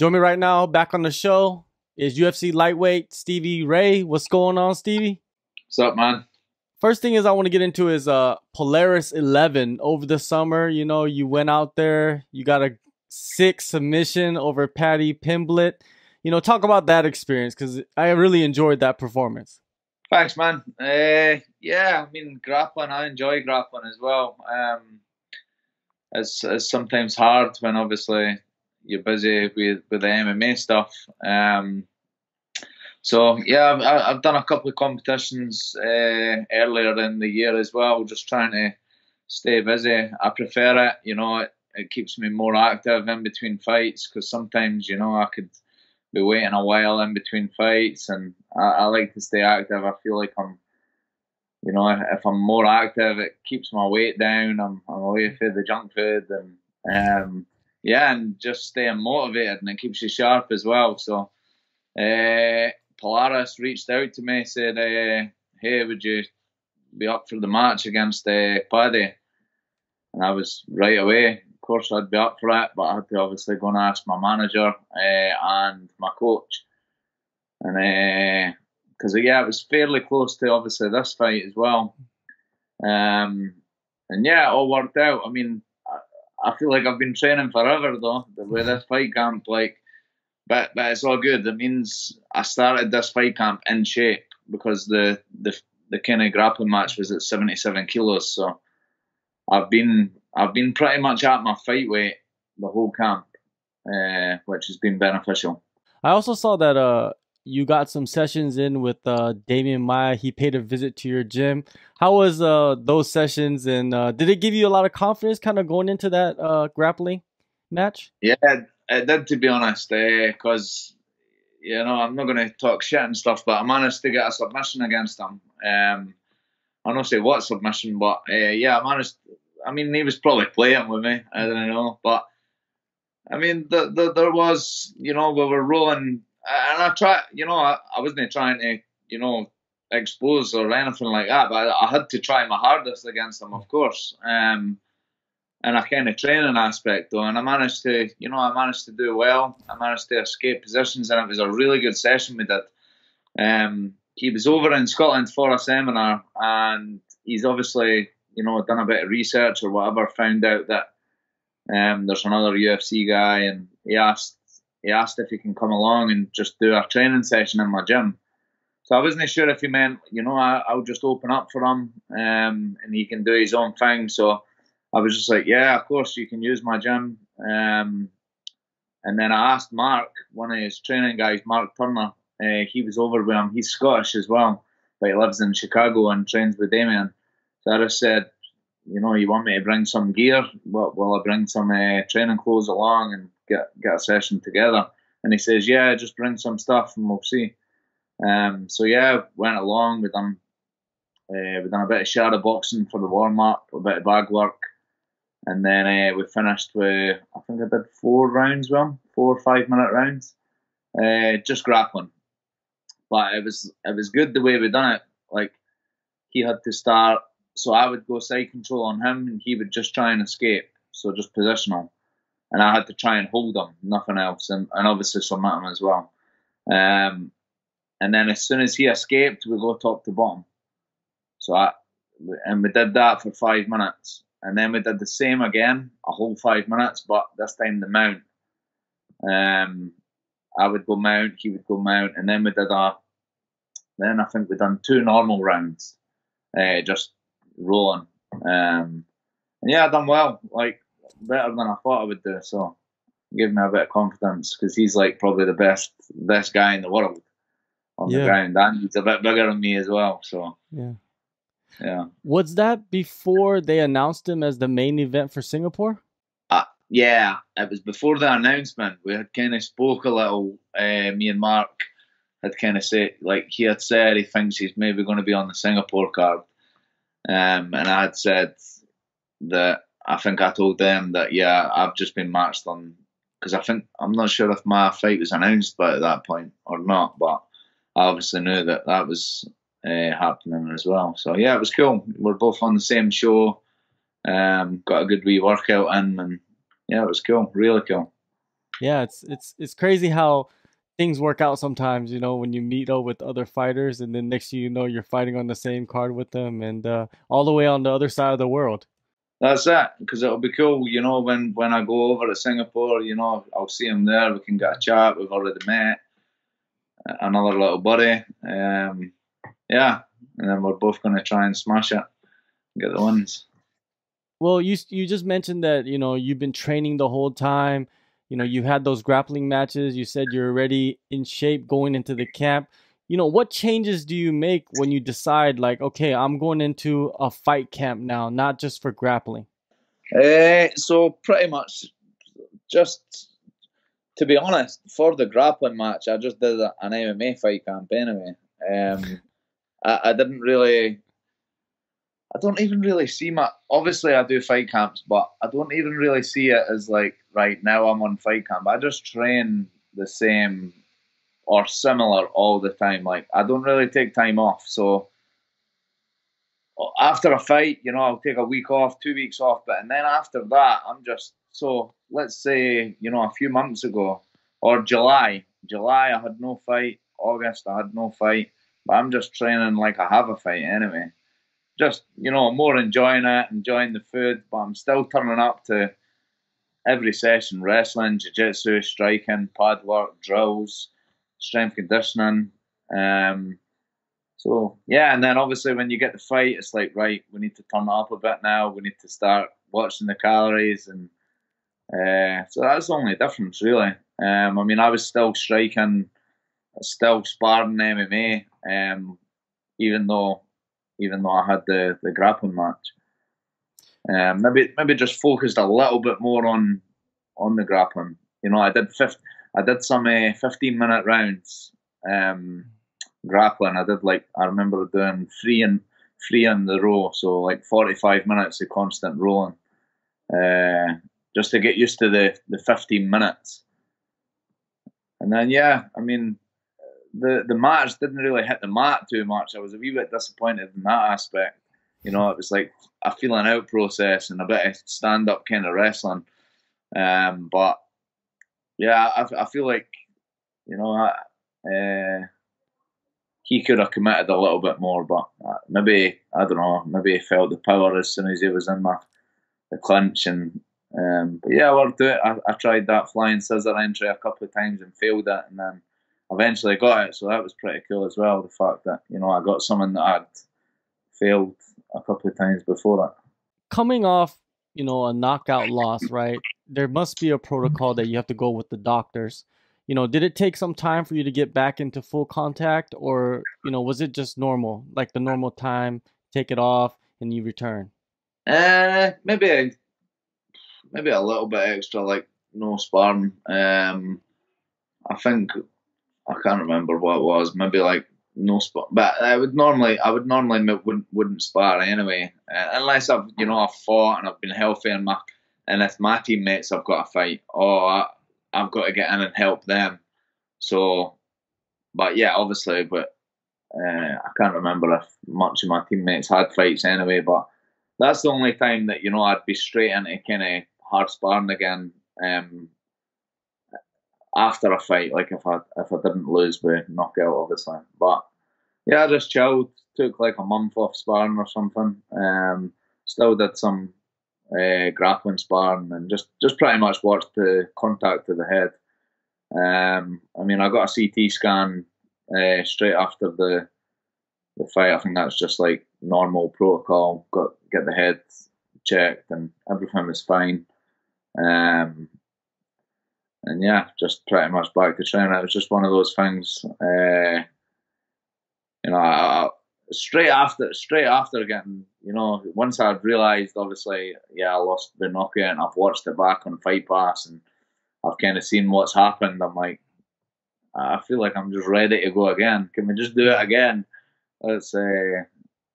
Join me right now, back on the show, is UFC lightweight Stevie Ray. What's going on, Stevie? What's up, man? First thing is I want to get into is uh Polaris 11 over the summer. You know, you went out there, you got a sick submission over Paddy Pimblett. You know, talk about that experience because I really enjoyed that performance. Thanks, man. Uh, yeah, I mean, grappling, I enjoy grappling as well. Um, it's, it's sometimes hard when obviously you're busy with, with the MMA stuff. Um, so yeah, I've, I've done a couple of competitions uh, earlier in the year as well, just trying to stay busy. I prefer it, you know. It, it keeps me more active in between fights because sometimes, you know, I could be waiting a while in between fights, and I, I like to stay active. I feel like I'm, you know, if I'm more active, it keeps my weight down. I'm, I'm away from the junk food, and um, yeah, and just staying motivated, and it keeps you sharp as well. So, uh, Polaris reached out to me, said, uh, "Hey, would you be up for the match against uh, Paddy?" And I was right away. Of course, I'd be up for it, but I had to obviously go and ask my manager and my coach, and because yeah, it was fairly close to obviously this fight as well. Um, and yeah, it all worked out. I mean, I, feel like I've been training forever though with this fight camp, like but but it's all good. It means I started this fight camp in shape because the the the kind of grappling match was at 77 kilos. So I've been I've been pretty much at my fight weight the whole camp, uh, which has been beneficial. I also saw that uh you got some sessions in with uh Demian Maia. He paid a visit to your gym. How was uh those sessions and uh, did it give you a lot of confidence kind of going into that uh grappling match? Yeah, it did, to be honest, because uh, you know I'm not going to talk shit and stuff, but I managed to get a submission against him. Um, I don't say what submission, but uh, yeah, I managed. I mean, he was probably playing with me. I don't know, but I mean, the, the, there was, you know, we were rolling, and I tried, you know, I, I wasn't trying to, you know, expose or anything like that, but I, I had to try my hardest against him, of course. Um, and a kind of training aspect though. And I managed to, you know, I managed to do well. I managed to escape positions, and it was a really good session we did. Um, he was over in Scotland for a seminar, and he's obviously, you know, done a bit of research or whatever, found out that um, there's another UFC guy, and he asked he asked if he can come along and just do a training session in my gym. So I wasn't sure if he meant, you know, I, will just open up for him, um, and he can do his own thing. So I was just like, yeah, of course you can use my gym. Um, and then I asked Mark, one of his training guys, Mark Turner. Uh, he was over with him. He's Scottish as well, but he lives in Chicago and trains with Demian. So I just said, you know, you want me to bring some gear? Well, will I bring some uh, training clothes along and get get a session together? And he says, yeah, just bring some stuff and we'll see. Um, so yeah, went along. We done uh, we done a bit of shadow boxing for the warm up, a bit of bag work, and then uh, we finished with I think I did four rounds him, four or five minute rounds, uh, just grappling. But it was it was good the way we done it. Like he had to start, so I would go side control on him, and he would just try and escape, so just positional, and I had to try and hold him, nothing else, and, and obviously submit him as well. Um, and then as soon as he escaped, we go top to bottom. So I and we did that for five minutes and then we did the same again, a whole five minutes, but this time the mount. Um, I would go mount, he would go mount, and then we did a. Then I think we done two normal rounds, uh, just rolling. Um, and yeah, I done well, like better than I thought I would do. So gave me a bit of confidence because he's like probably the best best guy in the world on yeah. the ground, and he's a bit bigger than me as well. So yeah. Yeah. Was that before they announced him as the main event for Singapore? Uh, yeah, it was before the announcement. We had kind of spoke a little. Uh, me and Mark had kind of said, like he had said, he thinks he's maybe going to be on the Singapore card. Um, and I had said that I think I told them that yeah, I've just been matched on because I think I'm not sure if my fight was announced by at that point or not, but I obviously knew that that was uh, happening as well. So yeah, it was cool. We're both on the same show. Um, got a good wee workout in, and yeah, it was cool. Really cool. Yeah, it's it's it's crazy how things work out sometimes. You know, when you meet up with other fighters, and then next thing you know, you're fighting on the same card with them, and uh, all the way on the other side of the world. That's it, because it'll be cool. You know, when when I go over to Singapore, you know, I'll see him there. We can get a chat. We've already met. Another little buddy. Um, yeah, and then we're both going to try and smash it, get the wins. Well, you you just mentioned that you know you've been training the whole time. You know you had those grappling matches. You said you're already in shape going into the camp. You know what changes do you make when you decide like, okay, I'm going into a fight camp now, not just for grappling? Uh, so pretty much, just to be honest, for the grappling match, I just did an MMA fight camp anyway. Um, I, I didn't really I don't even really see my. Obviously, I do fight camps, but I don't even really see it as like right now I'm on fight camp. I just train the same or similar all the time. Like I don't really take time off. So after a fight, you know, I'll take a week off, two weeks off, but and then after that, I'm just so. Let's say you know a few months ago or July. July, I had no fight. August, I had no fight. But I'm just training like I have a fight anyway just you know more enjoying it, enjoying the food. But I'm still turning up to every session: wrestling, jiu-jitsu, striking, pad work, drills, strength conditioning. Um, so yeah, and then obviously when you get the fight, it's like right, we need to turn it up a bit now. We need to start watching the calories, and uh, so that's the only difference really. Um, I mean, I was still striking, still sparring MMA, um, even though even though I had the, the grappling match. Um, maybe maybe just focused a little bit more on on the grappling. You know, I did 50, I did some uh, fifteen minute rounds um, grappling. I did like I remember doing three and three in the row, so like forty five minutes of constant rolling, uh, just to get used to the the fifteen minutes. And then yeah, I mean, the the match didn't really hit the mat too much. I was a wee bit disappointed in that aspect. You know, it was like a feeling out process and a bit of stand up kind of wrestling. Um, but yeah, I, I feel like you know uh, he could have committed a little bit more, but uh, maybe I don't know. Maybe he felt the power as soon as he was in my the clinch and. Um, but yeah, I worked it. I, I tried that flying scissor entry a couple of times and failed it, and then eventually got it. So that was pretty cool as well. The fact that you know I got someone that I'd failed a couple of times before it. Coming off, you know, a knockout loss, right? There must be a protocol that you have to go with the doctors. You know, did it take some time for you to get back into full contact, or you know, was it just normal, like the normal time? Take it off and you return. Uh, maybe, maybe a little bit extra, like no sparring. Um, I think I can't remember what it was. Maybe like no spar, but I would normally I would normally wouldn't wouldn't spar anyway, uh, unless I've you know I've fought and I've been healthy and my and if my teammates have got a fight, oh I, I've got to get in and help them. So, but yeah, obviously, but uh, I can't remember if much of my teammates had fights anyway. But that's the only time that you know I'd be straight into kind of hard sparring again. Um, after a fight, like if I if I didn't lose by knockout, obviously. But yeah, I just chilled. Took like a month off sparring or something. Um, still did some uh, grappling sparring and just just pretty much watched the contact to the head. Um, I mean, I got a CT scan uh, straight after the the fight. I think that's just like normal protocol. Got get the head checked and everything was fine. Um, and yeah, just pretty much back to training. It was just one of those things. Uh, you know, I, I, straight after, straight after getting, you know, once I'd realised, obviously, yeah, I lost the knockout, and I've watched it back on Fight Pass, and I've kind of seen what's happened. I'm like, I feel like I'm just ready to go again. Can we just do it again? Let's uh,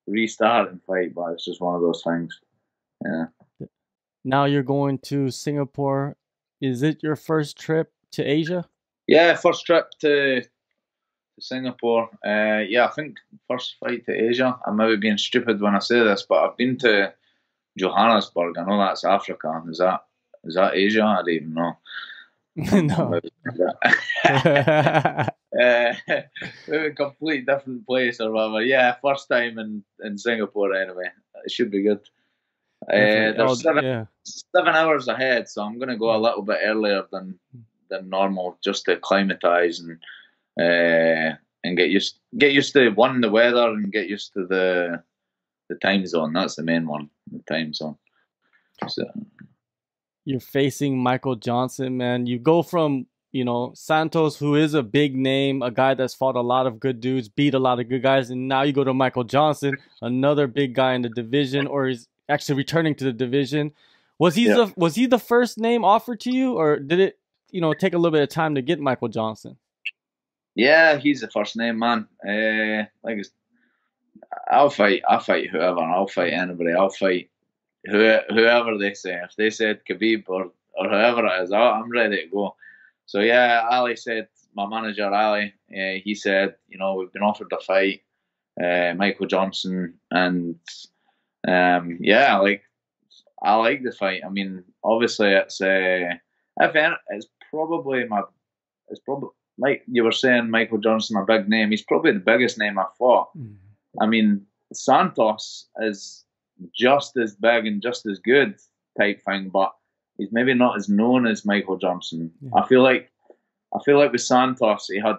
restart and fight. But it's just one of those things. Yeah. Now you're going to Singapore is it your first trip to Asia? Yeah, first trip to, to Singapore. Uh, yeah, I think first flight to Asia. I may be being stupid when I say this, but I've been to Johannesburg. I know that's Africa. Is that is that Asia? I don't even know. no. uh, maybe a complete different place or whatever. Yeah, first time in, in Singapore anyway. It should be good. Uh, oh, there's seven, yeah. seven hours ahead, so I'm gonna go a little bit earlier than than normal just to acclimatise and uh, and get used get used to one the weather and get used to the the time zone. That's the main one, the time zone. So You're facing Michael Johnson, man. You go from you know Santos, who is a big name, a guy that's fought a lot of good dudes, beat a lot of good guys, and now you go to Michael Johnson, another big guy in the division, or is actually returning to the division. Was he Yeah. the was he the first name offered to you, or did it you know take a little bit of time to get Michael Johnson? Yeah, he's the first name, man. Uh, like I'll fight. I'll fight whoever. I'll fight anybody. I'll fight who, whoever they say. If they said Khabib or or whoever it is, I'm ready to go. So yeah, Ali said my manager Ali. Uh, he said, you know, we've been offered a fight, uh, Michael Johnson, and um, yeah, like I like the fight. I mean, obviously it's uh, if it's probably my it's probably like you were saying, Michael Johnson, a big name. He's probably the biggest name I've fought. Mm. I mean, Santos is just as big and just as good type thing, but he's maybe not as known as Michael Johnson. I feel like I feel like with Santos, he had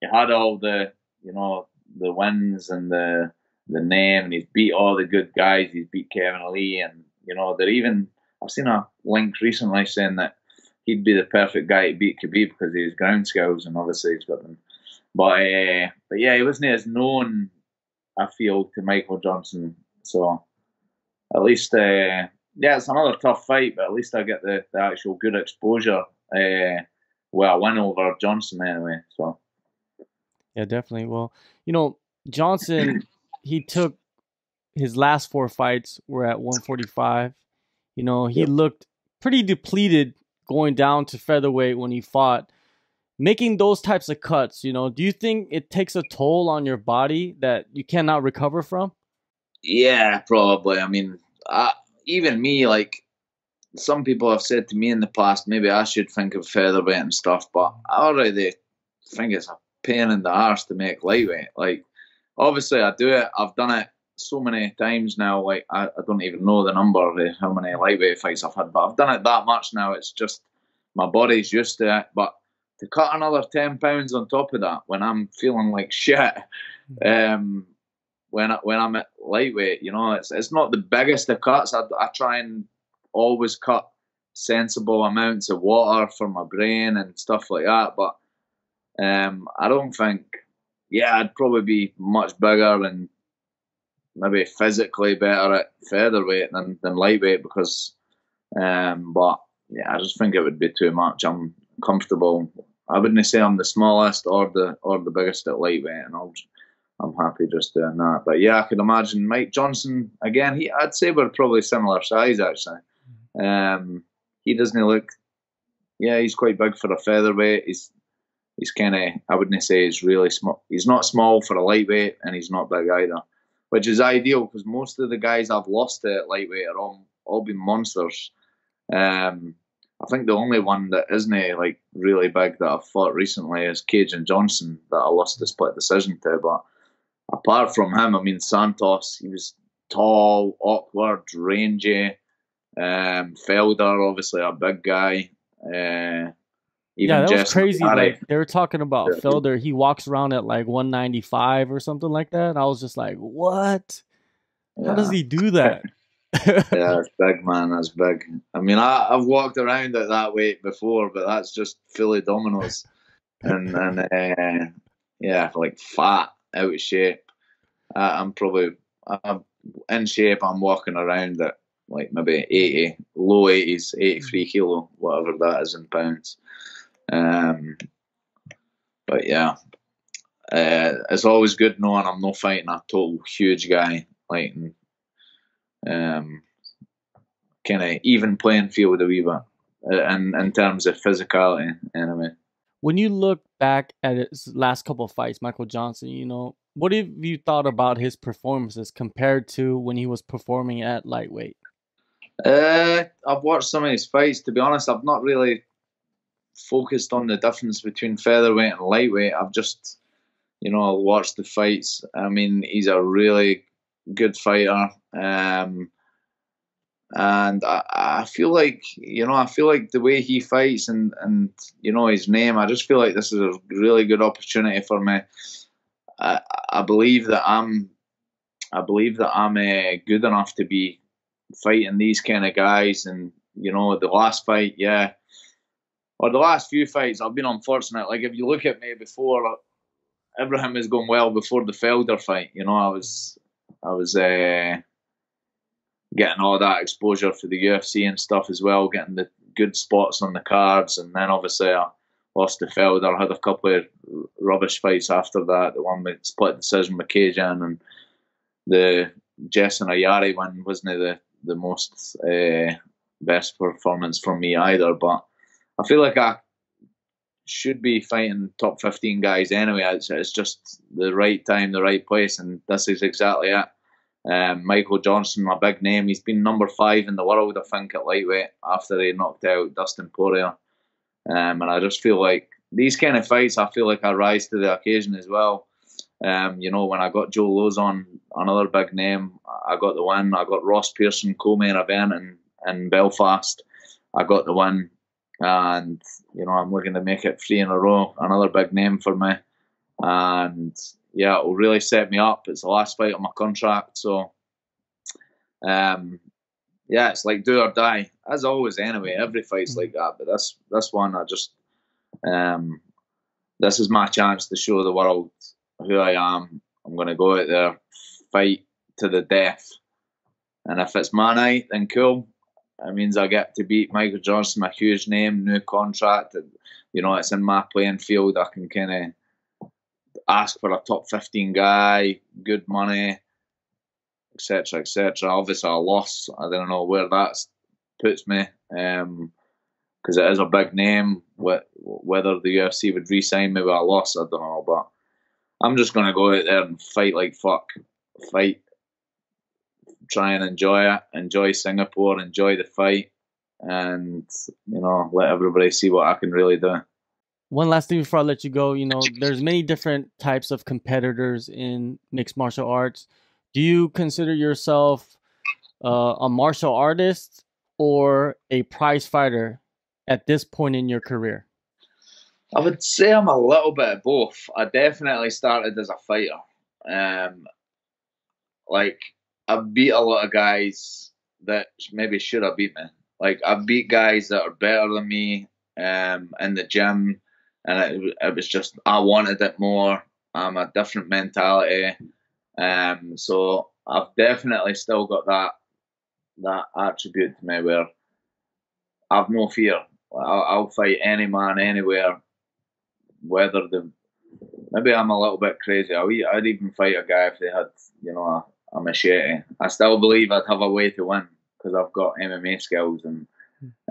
he had all the you know the wins and the the name, and he's beat all the good guys. He's beat Kevin Lee, and you know they're even. I've seen a link recently saying that he'd be the perfect guy to beat Khabib because his ground skills, and obviously he's got them. But uh, but yeah, he wasn't as known. I feel to Michael Johnson, so at least uh, yeah, it's another tough fight, but at least I get the, the actual good exposure. Uh, where I win over Johnson anyway. So Yeah, definitely. Well, you know, Johnson, he took his last four fights were at 145. You know, he Yep. looked pretty depleted going down to featherweight when he fought. Making those types of cuts, you know, do you think it takes a toll on your body that you cannot recover from? Yeah, probably. I mean, I, even me, like some people have said to me in the past, maybe I should think of featherweight and stuff, but I already think it's a pain in the arse to make lightweight. Like, obviously, I do it. I've done it so many times now. Like, I, I don't even know the number of how many lightweight fights I've had, but I've done it that much now. It's just my body's used to it. But to cut another ten pounds on top of that when I'm feeling like shit, um, when I, when I'm at lightweight, you know, it's it's not the biggest of cuts. I, I try and always cut sensible amounts of water for my brain and stuff like that. But um, I don't think, yeah, I'd probably be much bigger and maybe physically better at featherweight than, than lightweight because, um, but yeah, I just think it would be too much. I'm comfortable. I wouldn't say I'm the smallest or the or the biggest at lightweight, and I'll I'm happy just doing that. But yeah, I could imagine Mike Johnson again. He, I'd say we're probably similar size actually. Um, he doesn't look. Yeah, he's quite big for a featherweight. He's he's kind of. I wouldn't say he's really small. He's not small for a lightweight, and he's not big either, which is ideal because most of the guys I've lost at lightweight are all all been monsters. Um, I think the only one that isn't like really big that I've fought recently is and Johnson that I lost the split decision to. But apart from him, I mean Santos, he was tall, awkward, rangy. Um, Felder, obviously a big guy. Uh, even yeah, that was crazy. Like they were talking about Yeah. Felder. He walks around at like 195 or something like that. And I was just like, what? How does he do that? yeah, that's big, man. That's big. I mean, I, I've walked around at that weight before, but that's just Philly dominoes, and and uh, yeah, like fat, out of shape. I, I'm probably I'm in shape. I'm walking around at like maybe 80, low 80s, 83 kilo, whatever that is in pounds. Um, but yeah, uh, it's always good knowing I'm not fighting a total huge guy. Like, and, um, kind of even playing field a wee bit, uh, in in terms of physicality. Anyway, when you look back at his last couple of fights, Michael Johnson, you know, what have you thought about his performances compared to when he was performing at lightweight? uh, I've watched some of his fights. To be honest, I've not really focused on the difference between featherweight and lightweight. I've just, you know, watched the fights. I mean, he's a really good fighter. Um, and I, I feel like you know I feel like the way he fights and and you know his name I just feel like this is a really good opportunity for me I, I believe that I'm I believe that I'm uh, good enough to be fighting these kind of guys and you know the last fight yeah or the last few fights I've been unfortunate like if you look at me before everything was going well before the Felder fight you know I was I was uh, getting all that exposure for the UFC and stuff as well, getting the good spots on the cards, and then obviously I lost to Felder. I had a couple of rubbish fights after that. The one with split decision with Kajan and the Jessin Ayari one wasn't the the most uh, best performance from me either. But I feel like I should be fighting top 15 guys anyway. It's, it's just the right time, the right place, and this is exactly it. Um, Michael Johnson, a big name. He's been number five in the world, I think, at lightweight after he knocked out Dustin Poirier. Um, and I just feel like these kind of fights, I feel like I rise to the occasion as well. Um, you know, when I got Joe Lauzon, another big name, I got the win. I got Ross Pearson co-main event in, in Belfast. I got the win, and you know I'm looking to make it three in a row. Another big name for me, and yeah, it'll really set me up. It's the last fight on my contract, so um, yeah, it's like do or die. As always, anyway, every fight's like that. But this this one, I just um, this is my chance to show the world who I am. I'm gonna go out there, fight to the death, and if it's my night, then cool. It means I get to beat Michael Johnson, a huge name, new contract. You know, it's in my playing field. I can kind of ask for a top 15 guy, good money, etc., etc. Obviously, a loss. I don't know where that puts me because um, it is a big name. Whether the UFC would re-sign me with a loss, I don't know. But I'm just gonna go out there and fight like fuck, fight, try and enjoy it, enjoy Singapore, enjoy the fight, and you know let everybody see what I can really do one last thing before I let you go, you know, there's many different types of competitors in mixed martial arts. Do you consider yourself uh, a martial artist or a prize fighter at this point in your career? I would say I'm a little bit of both. I definitely started as a fighter. Um, like I beat a lot of guys that maybe should have beat me. Like I beat guys that are better than me um, in the gym and it, it was just I wanted it more. I'm a different mentality, um, so I've definitely still got that that attribute to me where I've no fear. I'll, I'll fight any man anywhere, whether the maybe I'm a little bit crazy. I'd even fight a guy if they had you know a, a machete. I still believe I'd have a way to win because I've got MMA skills and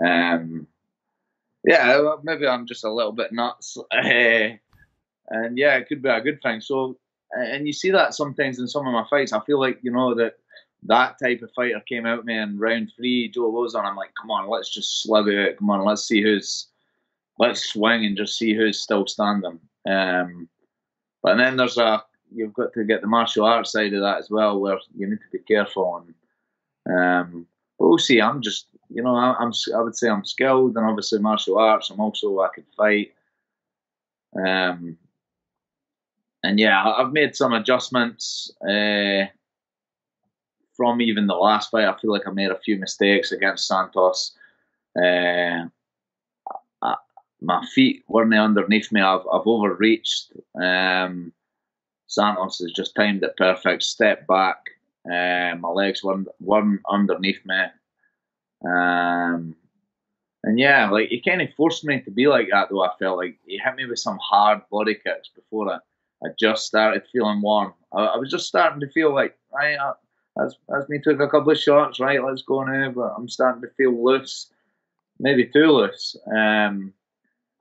um, yeah, maybe I'm just a little bit nuts. and yeah, it could be a good thing. So, and you see that sometimes in some of my fights. I feel like, you know, that that type of fighter came out me in round three, Joe Lauzon. I'm like, come on, let's just slug it. out. Come on, let's see who's, let's swing and just see who's still standing. Um, but then there's a, you've got to get the martial arts side of that as well, where you need to be careful. And um, but we'll see. I'm just you know, I, am I would say I'm skilled and obviously martial arts. I'm also I can fight. Um, and yeah, I've made some adjustments uh, from even the last fight. I feel like I made a few mistakes against Santos. Uh, I, my feet weren't underneath me. I've, I've overreached. Um, Santos has just timed it perfect. Step back. Uh, my legs weren't, underneath me. Um, and yeah, like he kind of forced me to be like that. Though I felt like he hit me with some hard body kicks before I, I just started feeling warm. I, I was just starting to feel like right. Uh, as as me took a couple of shots, right? Let's go now. But I'm starting to feel loose, maybe too loose. Um,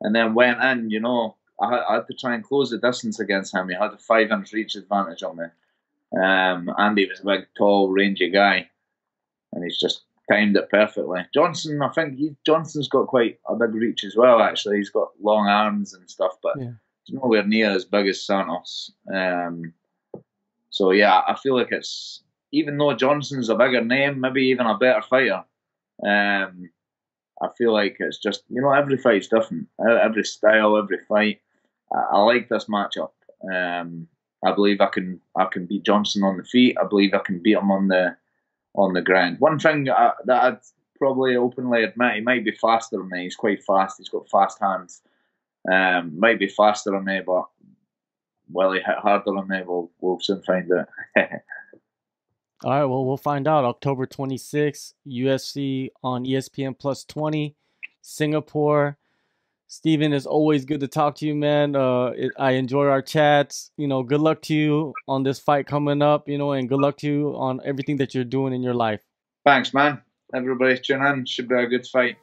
and then went in. You know, I had, I had to try and close the distance against him. He had a five inch reach advantage on me. Um, Andy was a big, tall, rangy guy, and he's just timed it perfectly. Johnson, I think he, Johnson's got quite a big reach as well. Actually, he's got long arms and stuff, but Yeah. he's nowhere near as big as Santos. Um, so yeah, I feel like it's even though Johnson's a bigger name, maybe even a better fighter. Um, I feel like it's just you know every fight's different, every style, every fight. I, I like this matchup. Um, I believe I can I can beat Johnson on the feet. I believe I can beat him on the on the ground. One thing I, that I'd probably openly admit, he might be faster than me. He's quite fast. He's got fast hands. Um, might be faster than me, but will he hit harder than me? We'll we'll soon find out. All right, well, we'll find out October 26th, UFC on ESPN Plus 20, Singapore. Steven, it's always good to talk to you, man. Uh, it, I enjoy our chats. You know, good luck to you on this fight coming up, you know, and good luck to you on everything that you're doing in your life. Thanks, man. Everybody tune in. Should be a good fight.